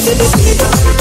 freedom.